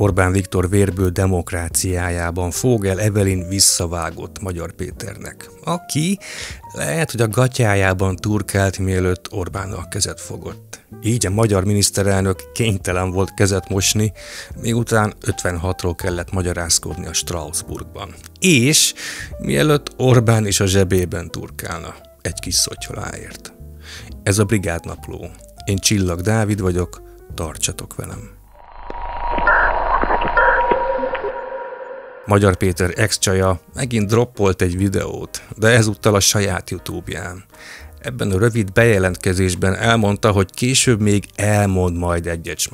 Orbán Viktor vérből demokráciájában Fogel Evelin visszavágott Magyar Péternek, aki lehet, hogy a gatyájában turkált, mielőtt Orbánnal kezet fogott. Így a magyar miniszterelnök kénytelen volt kezet mosni, miután 56-ról kellett magyarázkodni a Strasbourgban. És mielőtt Orbán is a zsebében turkálna egy kis szotyholáért. Ez a brigádnapló. Én Csillag Dávid vagyok, tartsatok velem! Magyar Péter ex-csaja megint droppolt egy videót, de ezúttal a saját YouTube-ján. Ebben a rövid bejelentkezésben elmondta, hogy később még elmond majd egyet.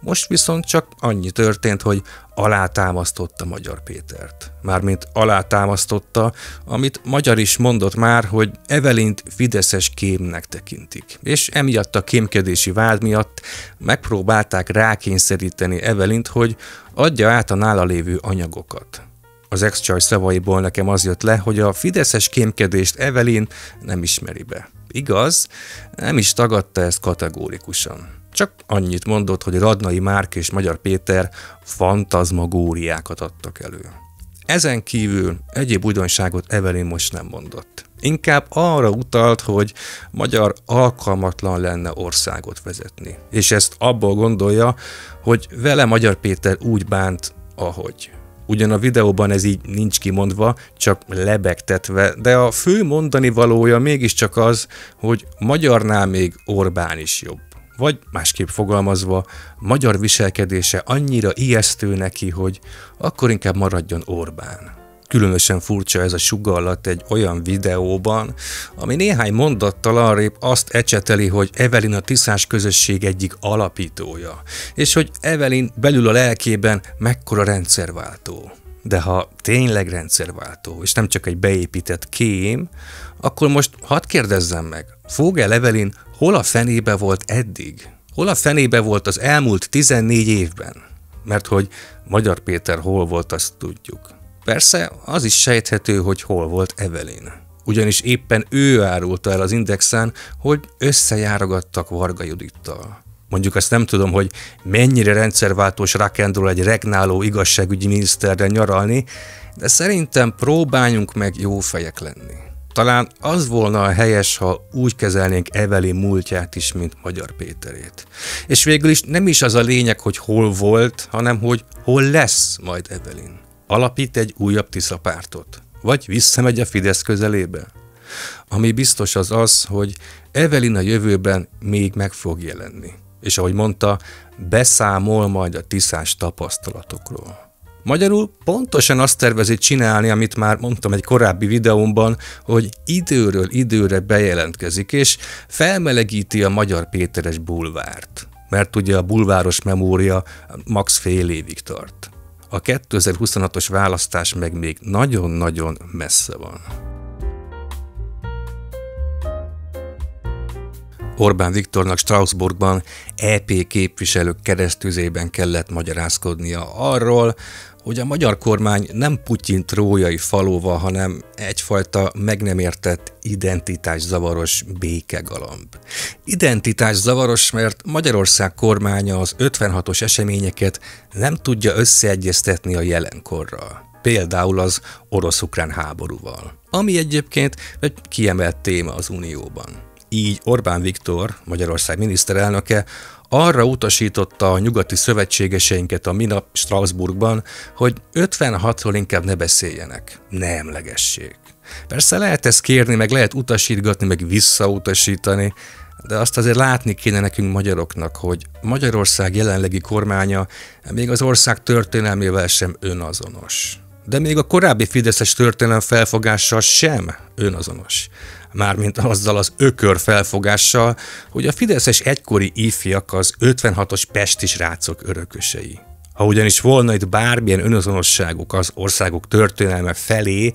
Most viszont csak annyi történt, hogy alátámasztotta Magyar Pétert. Mármint alátámasztotta, amit Magyar is mondott már, hogy Evelint fideszes kémnek tekintik. És emiatt a kémkedési vád miatt megpróbálták rákényszeríteni Evelint, hogy adja át a nála lévő anyagokat. Az ex csaj szavaiból nekem az jött le, hogy a fideszes kémkedést Evelyn nem ismeri be. Igaz, nem is tagadta ezt kategórikusan. Csak annyit mondott, hogy Radnai Márk és Magyar Péter fantazmagóriákat adtak elő. Ezen kívül egyéb újdonságot Evelyn most nem mondott. Inkább arra utalt, hogy magyar alkalmatlan lenne országot vezetni. És ezt abból gondolja, hogy vele Magyar Péter úgy bánt, ahogy. Ugyan a videóban ez így nincs kimondva, csak lebegtetve, de a fő mondani valója mégiscsak az, hogy magyarnál még Orbán is jobb. Vagy másképp fogalmazva, magyar viselkedése annyira ijesztő neki, hogy akkor inkább maradjon Orbán. Különösen furcsa ez a sugallat egy olyan videóban, ami néhány mondattal arrébb azt ecseteli, hogy Evelyn a Tiszás közösség egyik alapítója, és hogy Evelyn belül a lelkében mekkora rendszerváltó. De ha tényleg rendszerváltó, és nem csak egy beépített kém, akkor most hadd kérdezzem meg, Fogel Evelyn hol a fenébe volt eddig? Hol a fenébe volt az elmúlt 14 évben? Mert hogy Magyar Péter hol volt, azt tudjuk. Persze az is sejthető, hogy hol volt Evelyn. Ugyanis éppen ő árulta el az Indexen, hogy összejárogattak Varga Judittal. Mondjuk azt nem tudom, hogy mennyire rendszerváltós rakendról egy regnáló igazságügyi miniszterre nyaralni, de szerintem próbáljunk meg jó fejek lenni. Talán az volna a helyes, ha úgy kezelnénk Evelyn múltját is, mint Magyar Péterét. És végül is nem is az a lényeg, hogy hol volt, hanem hogy hol lesz majd Evelyn alapít egy újabb Tisza pártot, vagy visszamegy a Fidesz közelébe. Ami biztos az az, hogy Evelyn a jövőben még meg fog jelenni. És ahogy mondta, beszámol majd a tiszás tapasztalatokról. Magyarul pontosan azt tervezi csinálni, amit már mondtam egy korábbi videómban, hogy időről időre bejelentkezik, és felmelegíti a Magyar Péteres bulvárt. Mert ugye a bulváros memória max fél évig tart. A 2026-os választás meg még nagyon-nagyon messze van. Orbán Viktornak Strasbourgban EP képviselők keresztüzében kellett magyarázkodnia arról, hogy a magyar kormány nem Putyin trójai falóva, hanem egyfajta meg nem értett identitászavaros békegalamb. Identitászavaros, mert Magyarország kormánya az 56-os eseményeket nem tudja összeegyeztetni a jelenkorral például az orosz-ukrán háborúval, ami egyébként egy kiemelt téma az Unióban. Így Orbán Viktor, Magyarország miniszterelnöke arra utasította a nyugati szövetségeseinket a minap Strasbourgban, hogy 56-ról inkább ne beszéljenek, ne emlegessék. Persze lehet ezt kérni, meg lehet utasítgatni, meg visszautasítani, de azt azért látni kéne nekünk magyaroknak, hogy Magyarország jelenlegi kormánya még az ország történelmével sem önazonos. De még a korábbi Fideszes történelem felfogással sem önazonos mármint azzal az ökör felfogással, hogy a fideszes egykori ifjak az 56-os pesti srácok örökösei. Ha ugyanis volna itt bármilyen önazonosságuk az országok történelme felé,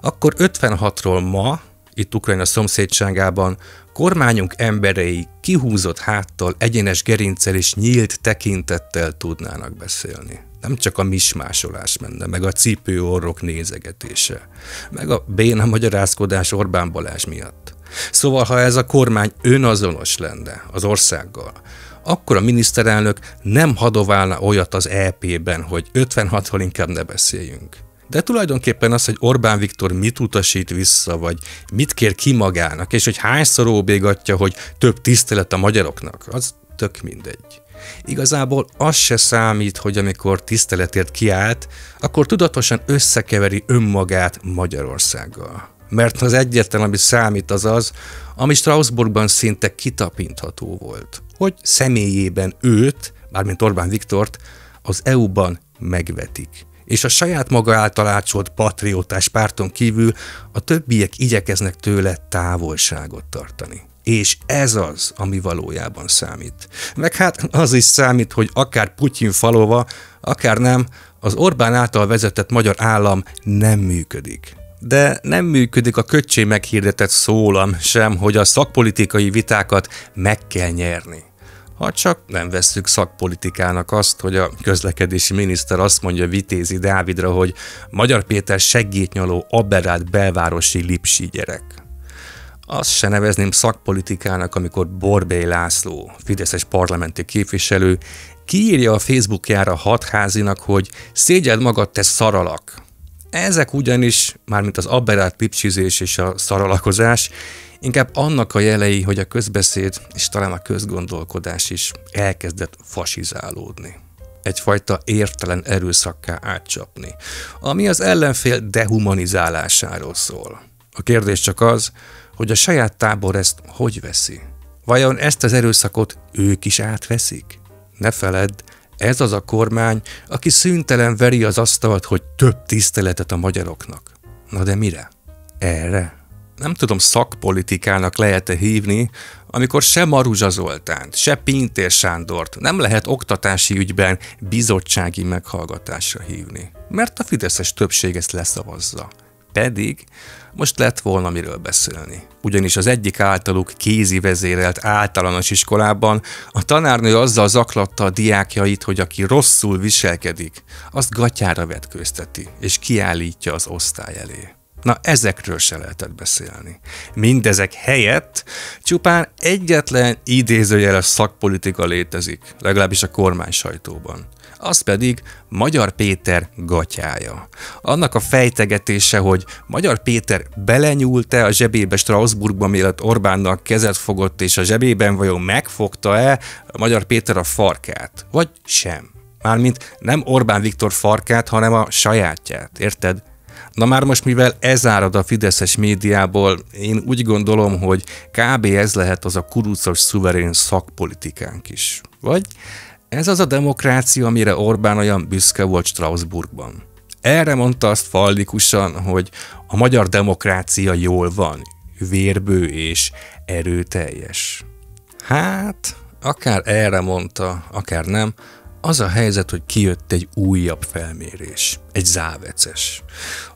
akkor 56-ról ma, itt Ukrajna szomszédságában, kormányunk emberei kihúzott háttal, egyenes gerincsel és nyílt tekintettel tudnának beszélni nem csak a mismásolás menne, meg a cipőorrok nézegetése, meg a béna magyarázkodás Orbán Balázs miatt. Szóval, ha ez a kormány önazonos lenne az országgal, akkor a miniszterelnök nem hadoválna olyat az EP-ben, hogy 56-ról inkább ne beszéljünk. De tulajdonképpen az, hogy Orbán Viktor mit utasít vissza, vagy mit kér ki magának, és hogy hányszor óbégatja, hogy több tisztelet a magyaroknak, az tök mindegy. Igazából az se számít, hogy amikor tiszteletért kiállt, akkor tudatosan összekeveri önmagát Magyarországgal. Mert az egyetlen, ami számít, az az, ami Strasbourgban szinte kitapintható volt, hogy személyében őt, mármint Orbán Viktort, az EU-ban megvetik és a saját maga által átsolt patriótás párton kívül a többiek igyekeznek tőle távolságot tartani. És ez az, ami valójában számít. Meg hát az is számít, hogy akár Putyin falova, akár nem, az Orbán által vezetett magyar állam nem működik. De nem működik a köcsé meghirdetett szólam sem, hogy a szakpolitikai vitákat meg kell nyerni. Ha csak nem vesszük szakpolitikának azt, hogy a közlekedési miniszter azt mondja Vitézi Dávidra, hogy Magyar Péter segítnyaló aberrált belvárosi lipsi gyerek. Azt se nevezném szakpolitikának, amikor Borbély László, Fideszes parlamenti képviselő, kiírja a Facebookjára hatházinak, hogy szégyed magad, te szaralak. Ezek ugyanis, mármint az aberrált lipsizés és a szaralakozás, inkább annak a jelei, hogy a közbeszéd és talán a közgondolkodás is elkezdett fasizálódni egyfajta értelen erőszakká átcsapni, ami az ellenfél dehumanizálásáról szól. A kérdés csak az, hogy a saját tábor ezt hogy veszi? Vajon ezt az erőszakot ők is átveszik? Ne feledd, ez az a kormány, aki szüntelen veri az asztalt, hogy több tiszteletet a magyaroknak. Na de mire? Erre? nem tudom, szakpolitikának lehet-e hívni, amikor se Maruzsa Zoltánt, se Pintér Sándort nem lehet oktatási ügyben bizottsági meghallgatásra hívni, mert a fideszes többség ezt leszavazza. Pedig most lett volna miről beszélni. Ugyanis az egyik általuk kézi vezérelt általános iskolában a tanárnő azzal zaklatta a diákjait, hogy aki rosszul viselkedik, azt gatyára vetkőzteti, és kiállítja az osztály elé. Na ezekről se lehetett beszélni. Mindezek helyett csupán egyetlen idézőjeles szakpolitika létezik, legalábbis a kormány sajtóban. Az pedig Magyar Péter gatyája. Annak a fejtegetése, hogy Magyar Péter belenyúlt-e a zsebébe Strasbourgba, mielőtt Orbánnak kezet fogott, és a zsebében vajon megfogta-e Magyar Péter a farkát, vagy sem. Mármint nem Orbán Viktor farkát, hanem a sajátját, érted? Na már most, mivel ez árad a fideszes médiából, én úgy gondolom, hogy kb. ez lehet az a kurucos szuverén szakpolitikánk is. Vagy ez az a demokrácia, amire Orbán olyan büszke volt Strasbourgban. Erre mondta azt faldikusan, hogy a magyar demokrácia jól van, vérbő és erőteljes. Hát, akár erre mondta, akár nem, az a helyzet, hogy kijött egy újabb felmérés, egy záveces,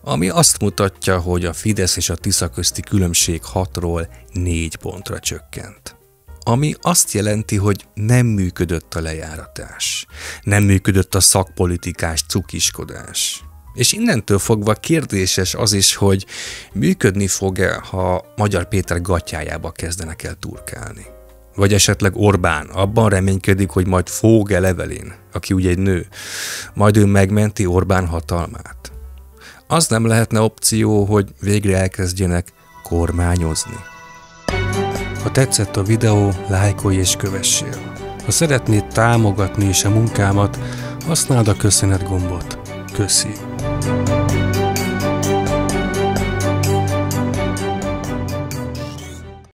ami azt mutatja, hogy a Fidesz és a Tisza közti különbség 6-ról 4 pontra csökkent. Ami azt jelenti, hogy nem működött a lejáratás, nem működött a szakpolitikás cukiskodás. És innentől fogva kérdéses az is, hogy működni fog-e, ha Magyar Péter gatyájába kezdenek el turkálni. Vagy esetleg Orbán abban reménykedik, hogy majd Fóge Levelin, aki ugye egy nő, majd ő megmenti Orbán hatalmát. Az nem lehetne opció, hogy végre elkezdjenek kormányozni. Ha tetszett a videó, lájkolj és kövessél. Ha szeretnéd támogatni is a munkámat, használd a köszönet gombot. Köszi.